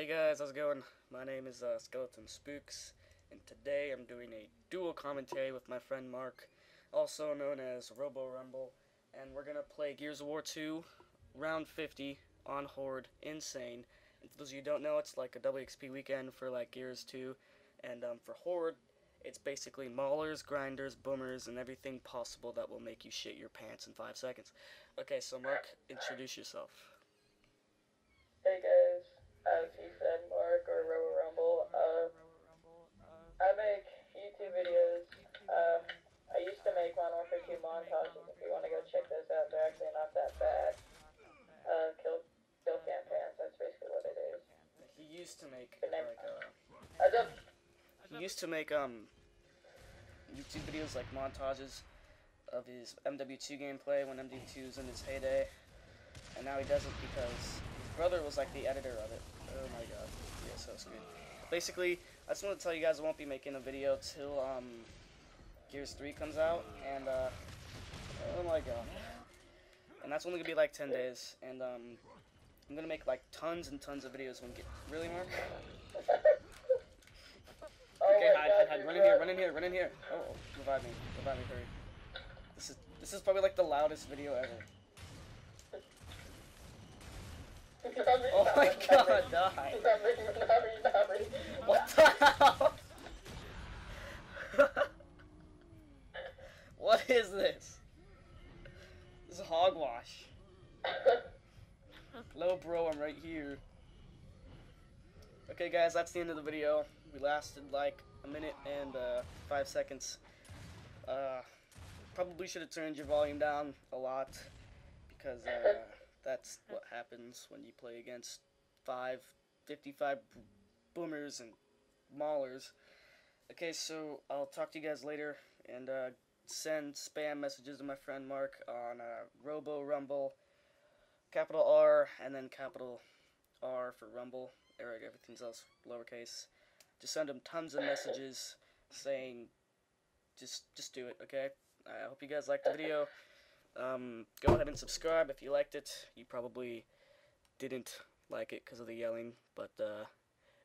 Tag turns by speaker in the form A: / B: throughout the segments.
A: Hey guys, how's it going? My name is uh, Skeleton Spooks, and today I'm doing a dual commentary with my friend Mark, also known as Robo Rumble, and we're gonna play Gears of War 2, round 50 on Horde, insane. And for those of you who don't know, it's like a WXP weekend for like Gears 2, and um, for Horde, it's basically maulers, grinders, boomers, and everything possible that will make you shit your pants in five seconds. Okay, so Mark, introduce yourself.
B: Hey guys, as he said, Mark or Robo Rumble. Uh, I make YouTube videos. Um, I used to make Modern Warfare 2 montages. If you want to go check those out, they're actually not that bad. Uh, kill, kill cam pants. That's basically what it is.
A: He used to make like uh,
B: I just
A: he used to make um YouTube videos like montages of his MW2 gameplay when MW2 was in his heyday, and now he doesn't because brother was like the editor of it. Oh my god, yeah, so screwed. Basically, I just want to tell you guys I won't be making a video till um Gears 3 comes out, and uh, oh my god, and that's only gonna be like 10 days, and um. I'm gonna make like tons and tons of videos when get really Mark.
B: Oh
A: Okay, hide, hide, hide. Run in here, run in here, run in here. Oh, oh, revive me, revive me, hurry. This is this is probably like the loudest video ever. Oh my god, die. What the hell? what is this? This is hogwash. Hello, bro, I'm right here. Okay, guys, that's the end of the video. We lasted like a minute and uh, five seconds. Uh, probably should have turned your volume down a lot because uh, that's what happens when you play against five, 55 boomers and maulers. Okay, so I'll talk to you guys later and uh, send spam messages to my friend Mark on uh, Robo Rumble, capital R, and then capital R for Rumble. Eric, everything's else lowercase. Just send him tons of messages saying, just just do it, okay? I hope you guys liked the video. Um, go ahead and subscribe if you liked it. You probably didn't like it because of the yelling, but uh,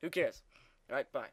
A: who cares? Alright, bye.